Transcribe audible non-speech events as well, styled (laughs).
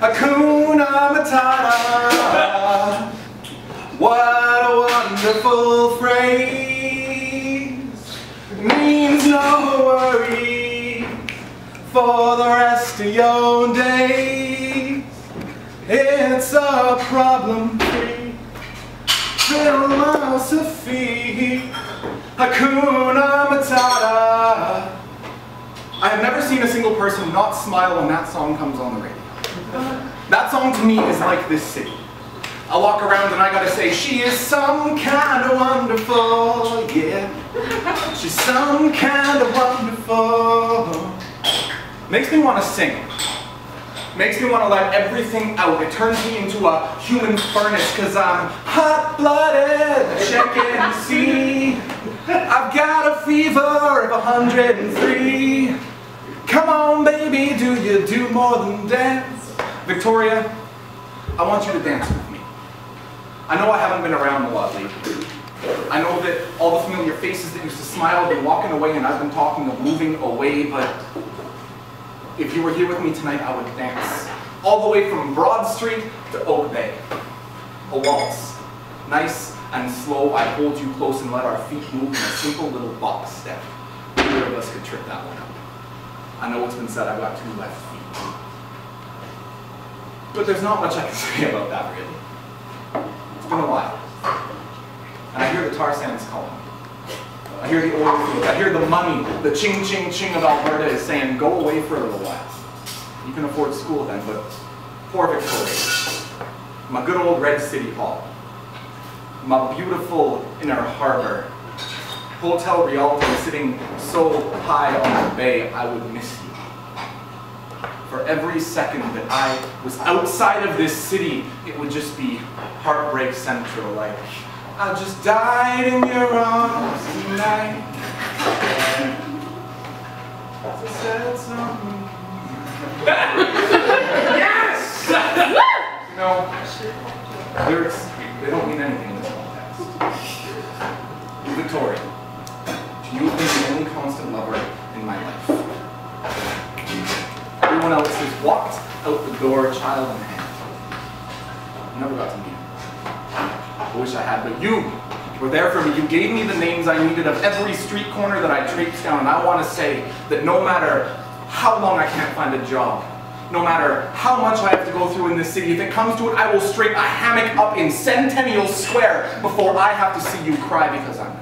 Hakuna Matata. What a wonderful phrase. Means no worry for the rest of your days. It's a problem-free philosophy. Hakuna never seen a single person not smile when that song comes on the radio. That song to me is like this city. I walk around and I gotta say, she is some kind of wonderful, yeah. She's some kind of wonderful. Makes me want to sing. Makes me want to let everything out. It turns me into a human furnace because I'm hot-blooded, check and see. I've got a fever of 103. Come on, baby, do you do more than dance? Victoria, I want you to dance with me. I know I haven't been around a lot lately. I know that all the familiar faces that used to smile have been walking away and I've been talking of moving away, but if you were here with me tonight, I would dance. All the way from Broad Street to Oak Bay. A waltz. Nice and slow, I hold you close and let our feet move in a simple little box step. Neither of us could trip that one up. I know what's been said I've got two left feet. But there's not much I can (laughs) say about that, really. It's been a while. And I hear the tar sands calling. I hear the oil. I hear the money, the ching ching ching of Alberta is saying, go away for a little while. You can afford school then, but poor Victoria. My good old red city hall. My beautiful inner harbor. Hotel Rialto sitting so high on the bay, I would miss you. For every second that I was outside of this city, it would just be heartbreak central, like, I just died in your arms tonight. It's a sad song. yes! (laughs) you know, lyrics, they don't mean anything in this context. Victoria, constant lover in my life. Everyone else has walked out the door, child in hand. Never got to meet him. I wish I had, but you were there for me. You gave me the names I needed of every street corner that I traipsed down, and I want to say that no matter how long I can't find a job, no matter how much I have to go through in this city, if it comes to it, I will straight a hammock up in Centennial Square before I have to see you cry because I'm